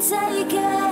can take it.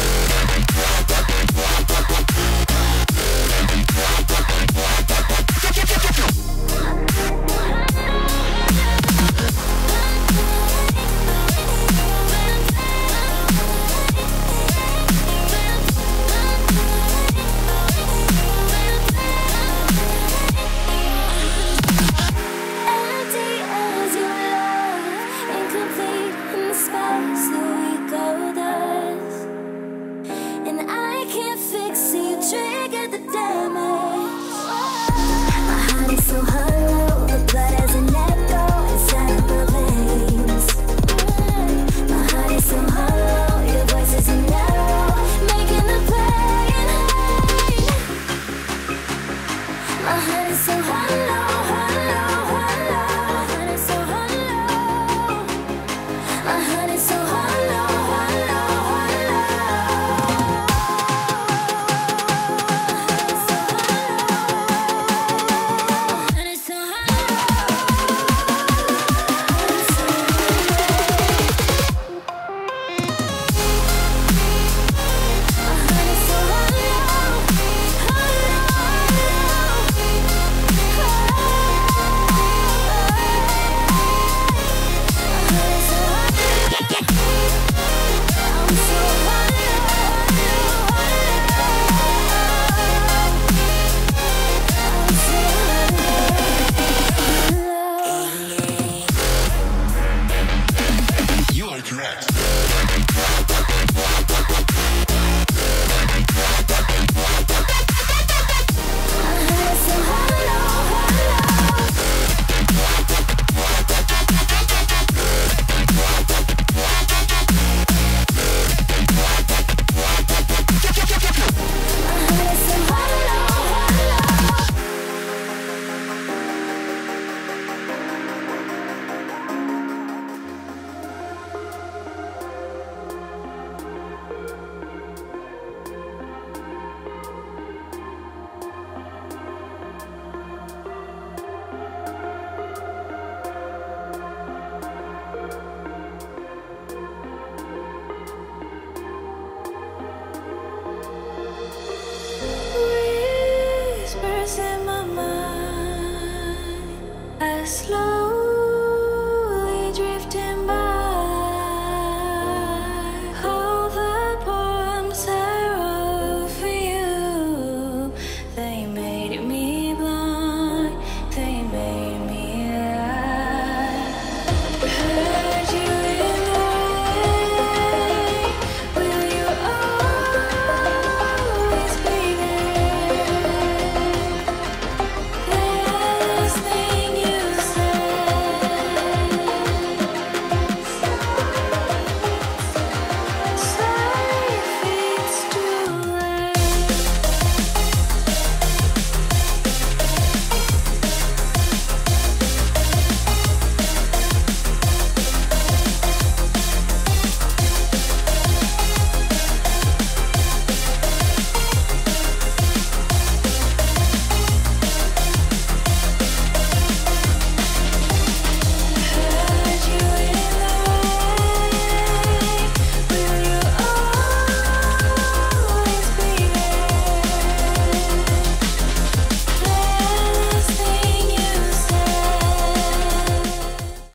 Música can't fix it, Correct. slow.